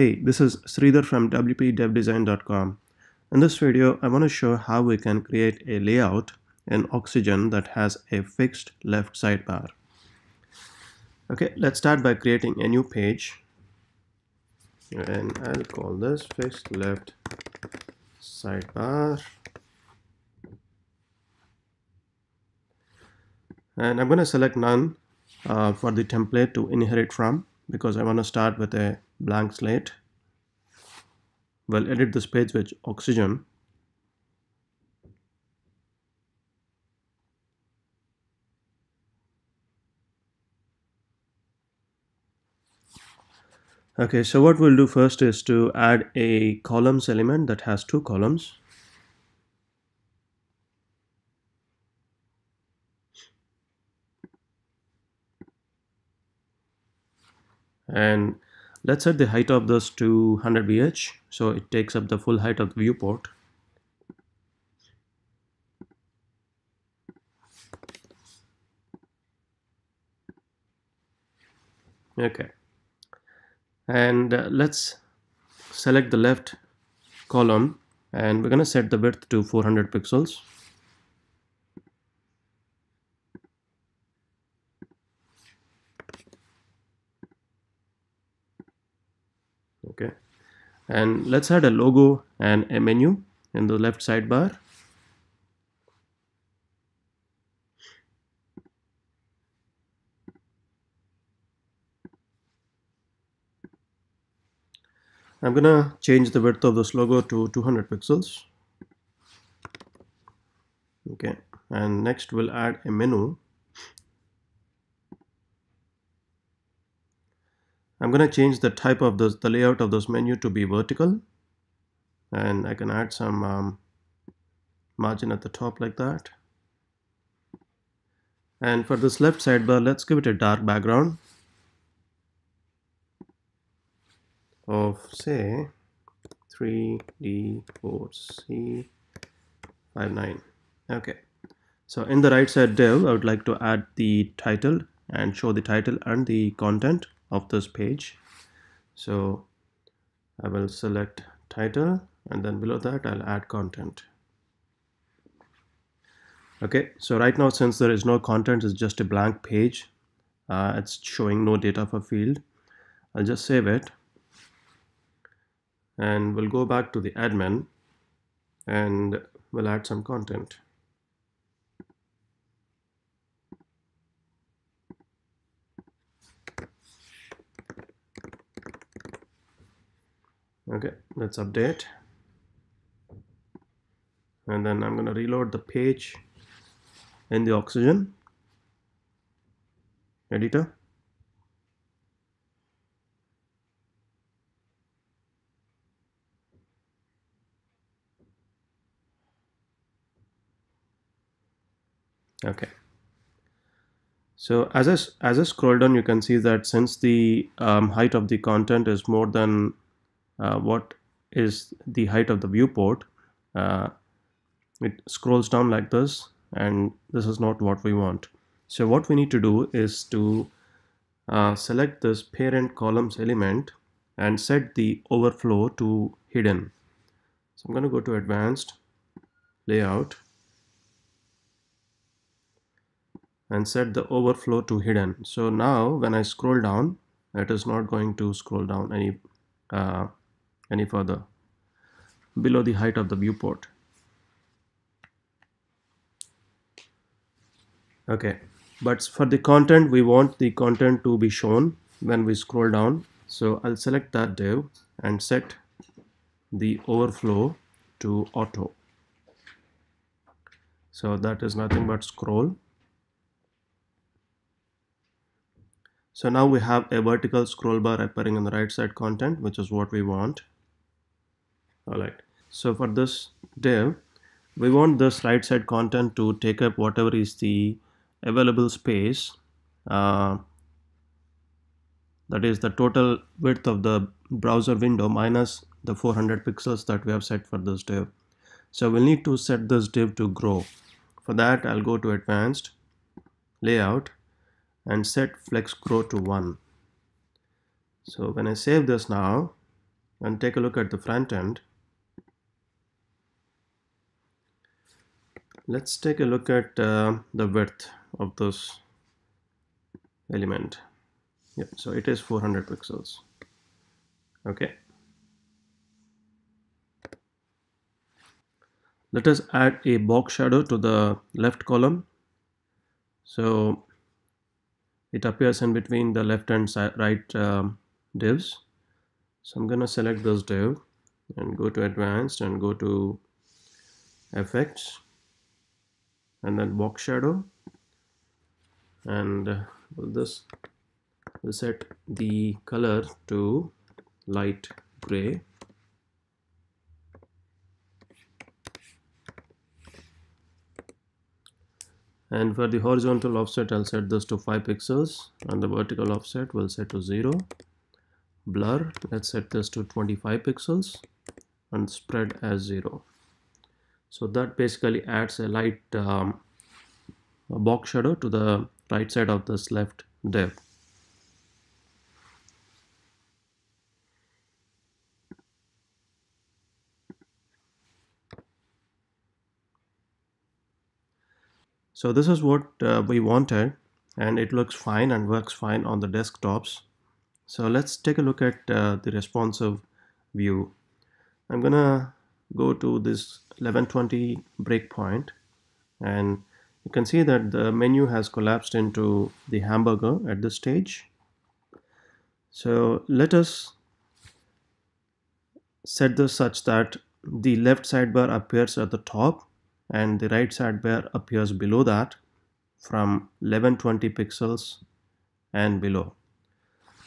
Hey, this is Sridhar from wpdevdesign.com. In this video, I want to show how we can create a layout in Oxygen that has a fixed left sidebar. Okay, let's start by creating a new page. And I'll call this fixed left sidebar. And I'm going to select none uh, for the template to inherit from because I want to start with a blank slate. We'll edit this page with oxygen. Okay, so what we'll do first is to add a columns element that has two columns. and let's set the height of this to 100 VH so it takes up the full height of the viewport. Okay. And uh, let's select the left column and we're going to set the width to 400 pixels okay. And let's add a logo and a menu in the left sidebar. I'm gonna change the width of this logo to 200 pixels. Okay. And next we'll add a menu I'm going to change the type of this, the layout of this menu to be vertical. And I can add some um, margin at the top like that. And for this left sidebar let's give it a dark background of say 3D4C59 okay. So in the right side div I would like to add the title and show the title and the content of this page. So I will select title and then below that I'll add content. Okay so right now since there is no content it's just a blank page. Uh, it's showing no data for field. I'll just save it. And we'll go back to the admin and we'll add some content okay let's update. And then I'm going to reload the page in the oxygen. Editor. Okay. So as I, as I scroll down you can see that since the um, height of the content is more than what is the height of the viewport uh, it scrolls down like this and this is not what we want. So what we need to do is to uh, select this parent columns element and set the overflow to hidden. So I'm going to go to advanced layout and set the overflow to hidden. So now when I scroll down it is not going to scroll down any uh, any further below the height of the viewport. Okay, but for the content, we want the content to be shown when we scroll down. So I'll select that div and set the overflow to auto. So that is nothing but scroll. So now we have a vertical scroll bar appearing in the right side content, which is what we want all right so for this div we want this right side content to take up whatever is the available space uh, that is the total width of the browser window minus the 400 pixels that we have set for this div so we'll need to set this div to grow. For that I'll go to advanced layout and set flex grow to 1 so when I save this now and take a look at the front end let's take a look at uh, the width of this element. Yeah so it is 400 pixels. Okay. Let us add a box shadow to the left column. So it appears in between the left and right um, divs. So I'm gonna select this div and go to advanced and go to effects and then box shadow. And uh, this will set the color to light gray. And for the horizontal offset I'll set this to 5 pixels. And the vertical offset will set to 0 blur let's set this to 25 pixels and spread as 0 so that basically adds a light um, box shadow to the right side of this left div So this is what uh, we wanted and it looks fine and works fine on the desktops. So let's take a look at uh, the responsive view. I'm gonna go to this 1120 breakpoint and you can see that the menu has collapsed into the hamburger at this stage. So let us set this such that the left sidebar appears at the top and the right sidebar appears below that from 1120 pixels and below.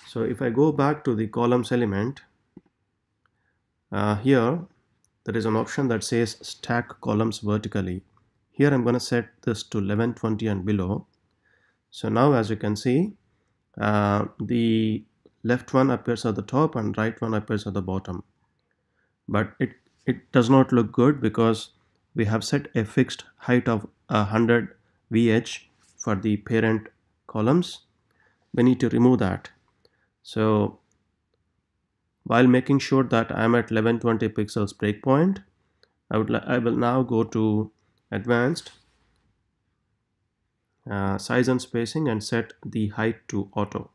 So if I go back to the columns element, uh, here there is an option that says stack columns vertically. Here I'm going to set this to 1120 and below. So now as you can see, uh, the left one appears at the top and right one appears at the bottom. But it, it does not look good because we have set a fixed height of 100 VH for the parent columns. We need to remove that. So while making sure that I'm at 1120 pixels breakpoint, I would I will now go to advanced uh, size and spacing and set the height to auto.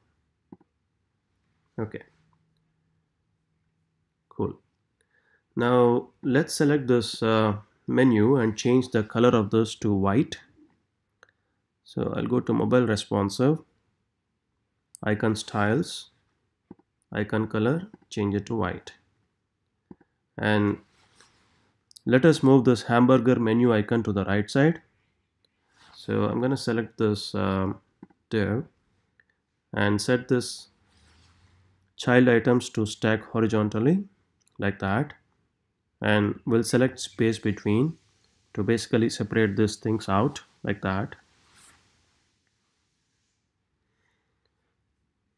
Okay. Cool. Now let's select this uh, menu and change the color of this to white so I'll go to mobile responsive icon styles icon color change it to white. And let us move this hamburger menu icon to the right side. So I'm going to select this um, div and set this child items to stack horizontally like that. And we'll select space between to basically separate these things out like that.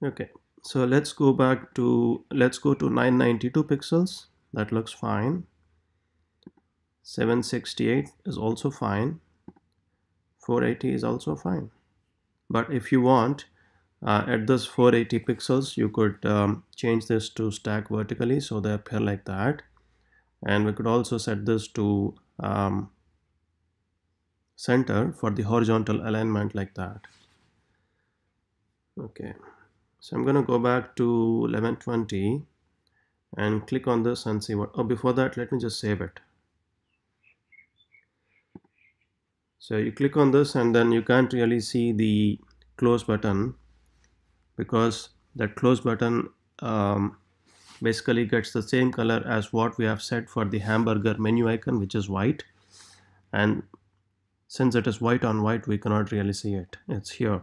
Okay so let's go back to let's go to 992 pixels. That looks fine. 768 is also fine. 480 is also fine. But if you want uh, at this 480 pixels you could um, change this to stack vertically so they appear like that. And we could also set this to um, center for the horizontal alignment like that. Okay so I'm gonna go back to 1120 and click on this and see what oh before that let me just save it. So you click on this and then you can't really see the close button because that close button um, basically gets the same color as what we have set for the hamburger menu icon which is white. And since it is white on white we cannot really see it. It's here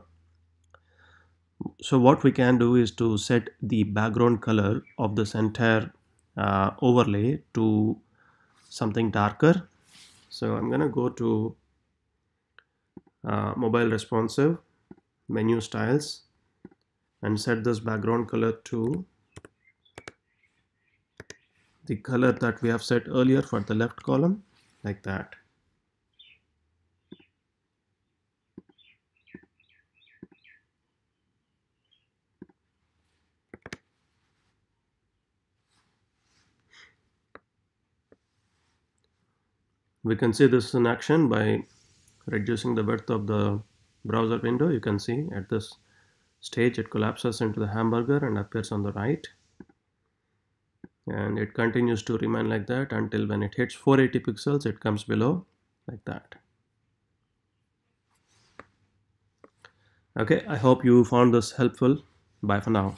so what we can do is to set the background color of this entire uh, overlay to something darker so I'm gonna go to uh, mobile responsive menu styles and set this background color to the color that we have set earlier for the left column like that. We can see this in action by reducing the width of the browser window. You can see at this stage it collapses into the hamburger and appears on the right. And it continues to remain like that until when it hits 480 pixels it comes below like that. Okay i hope you found this helpful. Bye for now